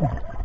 Yeah.